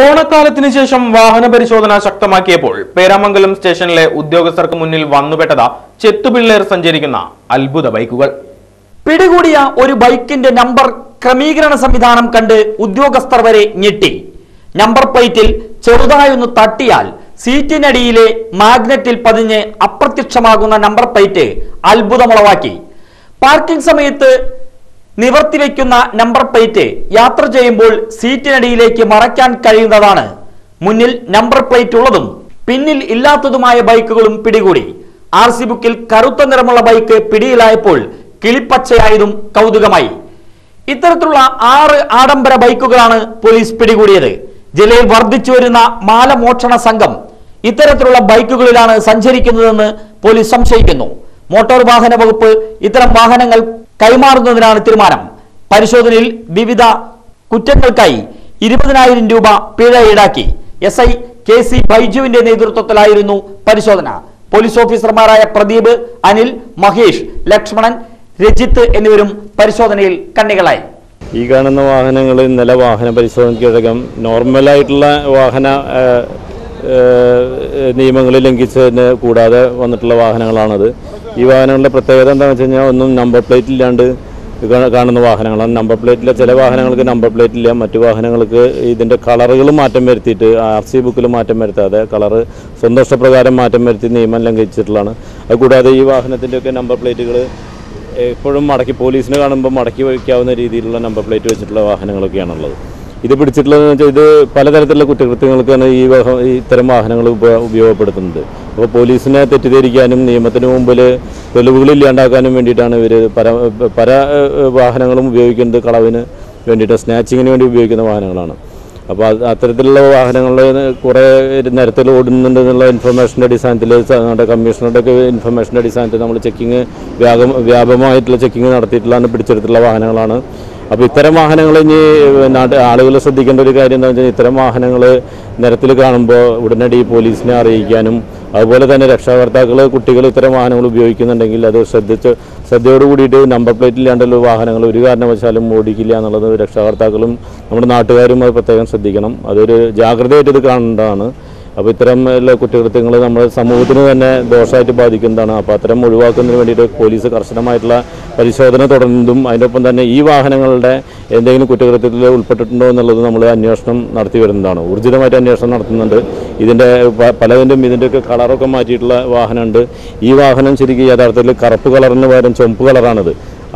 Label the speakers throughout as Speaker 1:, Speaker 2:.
Speaker 1: ഓണക്കാലത്തിന് ശേഷം വാഹന പരിശോധന ശക്തമാക്കിയപ്പോൾ പേരാമംഗലം സ്റ്റേഷനിലെ ഉദ്യോഗസ്ഥർക്ക് മുന്നിൽ വന്നുപെട്ടതാ ചെത്തുപിള്ളേർ സഞ്ചരിക്കുന്ന അത്ഭുത ബൈക്കുകൾ.
Speaker 2: പിടികൂടിയ ഒരു ബൈക്കിന്റെ നമ്പർ ക്രമീകരണ സംവിധാനം കണ്ട് ഉദ്യോഗസ്ഥർ വരെ ഞെട്ടി. നമ്പർ പ്ലേറ്റിൽ ചെറുതായൊന്ന് തട്ടിയാൽ സീറ്റിനടിയിലെ മാഗ്നറ്റിൽ പതിഞ്ഞ് അപ്രത്യക്ഷമാകുന്ന നമ്പർ പ്ലേറ്റ് അത്ഭുതമുളവാക്കി. പാർക്കിംഗ് സമയത്ത് നിവർത്തി വയ്ക്കുന്ന നമ്പർ പ്ലേറ്റ് യാത്ര ചെയ്യുമ്പോൾ സീറ്റിനടിയിലേക്ക് മറയ്ക്കാൻ കഴിയുന്നതാണ്. മുന്നിൽ നമ്പർ പ്ലേറ്റ് ഉള്ളതും പിന്നിൽ ഇല്ലാത്തതുമായ ബൈക്കുകളും പിടികൂടി. ആർ സി ബുക്കിൽ കറുത്ത നിറമുള്ള ബൈക്ക് പിടിയിലായപ്പോൾ കിളിപ്പച്ചയായതും കൗതുകമായി. ഇത്തരത്തിലുള്ള ആറ് ആഡംബര ബൈക്കുകളാണ് പോലീസ് പിടികൂടിയത്. ജില്ലയിൽ വർദ്ധിച്ചു വരുന്ന മാലമോഷണ സംഘം ഇത്തരത്തിലുള്ള ബൈക്കുകളിലാണ് സഞ്ചരിക്കുന്നതെന്ന് പോലീസ് സംശയിക്കുന്നു. മോട്ടോർ വാഹന വകുപ്പ് ഇത്തരം വാഹനങ്ങൾ കൈമാറുന്നതിനാണ് തീരുമാനം. പരിശോധനയിൽ വിവിധ കുറ്റങ്ങൾക്കായി ഇരുപതിനായിരം രൂപ പിഴ ഈടാക്കി. എസ് ഐ കെ സി ബൈജുവിന്റെ നേതൃത്വത്തിലായിരുന്നു പരിശോധന. പോലീസ് ഓഫീസർമാരായ പ്രദീപ് അനിൽ മഹേഷ് ലക്ഷ്മണൻ രജിത്ത് എന്നിവരും പരിശോധനയിൽ കണ്ണികളായി.
Speaker 3: ഈ കാണുന്ന വാഹനങ്ങൾ ഇന്നലെ വാഹന പരിശോധനയ്ക്കടക്കം നോർമലായിട്ടുള്ള വാഹന നിയമങ്ങൾ ലംഘിച്ചതിന് കൂടാതെ വന്നിട്ടുള്ള വാഹനങ്ങളാണത്. ഈ വാഹനങ്ങളുടെ പ്രത്യേകത എന്താണെന്ന് വെച്ച് കഴിഞ്ഞാൽ ഒന്നും നമ്പർ പ്ലേറ്റ് ഇല്ലാണ്ട് കാണുന്ന വാഹനങ്ങളാണ്. നമ്പർ പ്ലേറ്റിലെ ചില വാഹനങ്ങൾക്ക് നമ്പർ പ്ലേറ്റ് ഇല്ല. മറ്റു വാഹനങ്ങൾക്ക് ഇതിന്റെ കളറുകൾ മാറ്റം വരുത്തിയിട്ട് ആർ സി ബുക്കിൽ മാറ്റം വരുത്താതെ കളറ് സ്വന്തം മാറ്റം വരുത്തി നിയമം ലംഘിച്ചിട്ടുള്ളതാണ്. അതുകൂടാതെ ഈ വാഹനത്തിന്റെയൊക്കെ നമ്പർ പ്ലേറ്റുകൾ എപ്പോഴും മടക്കി പോലീസിനെ കാണുമ്പോൾ മടക്കി വയ്ക്കാവുന്ന രീതിയിലുള്ള നമ്പർ പ്ലേറ്റ് വെച്ചിട്ടുള്ള വാഹനങ്ങളൊക്കെയാണുള്ളത്. ഇത് പിടിച്ചിട്ടുള്ളതെന്ന് വെച്ചാൽ ഇത് പലതരത്തിലുള്ള കുറ്റകൃത്യങ്ങൾക്കാണ് ഈ ഇത്തരം വാഹനങ്ങൾ ഉപ- ഉപയോഗപ്പെടുത്തുന്നത്. അപ്പോൾ പോലീസിനെ തെറ്റിദ്ധരിക്കാനും നിയമത്തിന് മുമ്പിൽ തെളിവുകൾ ഇല്ലാണ്ടാക്കാനും വേണ്ടിയിട്ടാണ് ഇവർ പല പല വാഹനങ്ങളും ഉപയോഗിക്കുന്നത് കളവിന് വേണ്ടിയിട്ട് സ്നാച്ചിങ്ങിന് വേണ്ടി ഉപയോഗിക്കുന്ന വാഹനങ്ങളാണ്. അപ്പോൾ അത് അത്തരത്തിലുള്ള വാഹനങ്ങളിൽ കുറേ നിരത്തിൽ ഓടുന്നുണ്ട് എന്നുള്ള ഇൻഫർമേഷന്റെ അടിസ്ഥാനത്തിൽ നമ്മുടെ കമ്മീഷണറുടെ ഒക്കെ ഇൻഫർമേഷന്റെ അടിസ്ഥാനത്തിൽ നമ്മൾ ചെക്കിങ് വ്യാപ വ്യാപകമായിട്ടുള്ള ചെക്കിങ് നടത്തിയിട്ടുള്ളതാണ് പിടിച്ചെടുത്തിട്ടുള്ള വാഹനങ്ങളാണ്. അപ്പോൾ ഇത്തരം വാഹനങ്ങൾ ഇനി നാട്ട് ആളുകൾ ശ്രദ്ധിക്കേണ്ട ഒരു കാര്യം എന്താ വെച്ചാൽ ഇത്തരം വാഹനങ്ങൾ നിരത്തിൽ കാണുമ്പോൾ ഉടനടി പോലീസിനെ അറിയിക്കാനും അതുപോലെ തന്നെ രക്ഷാകർത്താക്കൾ കുട്ടികൾ ഇത്തരം വാഹനങ്ങൾ ഉപയോഗിക്കുന്നുണ്ടെങ്കിൽ അത് ശ്രദ്ധിച്ച് ശ്രദ്ധയോട് കൂടിയിട്ട് നമ്പർ പ്ലേറ്റ് ഇല്ലാണ്ടുള്ള വാഹനങ്ങൾ ഒരു കാരണവശാലും ഓടിക്കില്ല എന്നുള്ളത് രക്ഷാകർത്താക്കളും നമ്മുടെ നാട്ടുകാരും അത് പ്രത്യേകം ശ്രദ്ധിക്കണം. അതൊരു ജാഗ്രതയായിട്ട് ഇത് കാണേണ്ടതാണ്. അപ്പോൾ ഇത്തരം ഉള്ള കുറ്റകൃത്യങ്ങൾ നമ്മുടെ സമൂഹത്തിന് തന്നെ ദോഷമായിട്ട് ബാധിക്കുന്നതാണ്. അപ്പോൾ അത്തരം ഒഴിവാക്കുന്നതിന് വേണ്ടിയിട്ട് പോലീസ് കർശനമായിട്ടുള്ള പരിശോധന തുടരുന്നതും അതിനൊപ്പം തന്നെ ഈ വാഹനങ്ങളുടെ എന്തെങ്കിലും കുറ്റകൃത്യത്തിൽ ഉൾപ്പെട്ടിട്ടുണ്ടോ എന്നുള്ളത് നമ്മൾ അന്വേഷണം നടത്തി വരുന്നതാണ്. ഊർജിതമായിട്ട് അന്വേഷണം നടത്തുന്നുണ്ട്. ഇതിന്റെ പലതിന്റെയും ഇതിന്റെയൊക്കെ കളറൊക്കെ മാറ്റിയിട്ടുള്ള വാഹനമുണ്ട്. ഈ വാഹനം ശരിക്കും യഥാർത്ഥത്തിൽ കറുപ്പ് കളറിന് പകരം ചുമപ്പ് കളറാണിത്.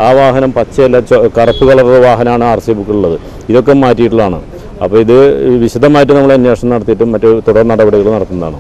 Speaker 3: ആ വാഹനം പച്ചയല്ല കറുപ്പ് കളർ വാഹനമാണ് ആർ സി ബുക്കുള്ളത് ഇതൊക്കെ മാറ്റിയിട്ടുള്ളതാണ്. അപ്പോൾ ഇത് വിശദമായിട്ട് നമ്മൾ അന്വേഷണം നടത്തിയിട്ടും മറ്റു തുടർ നടപടികൾ നടത്തുന്നതാണ്.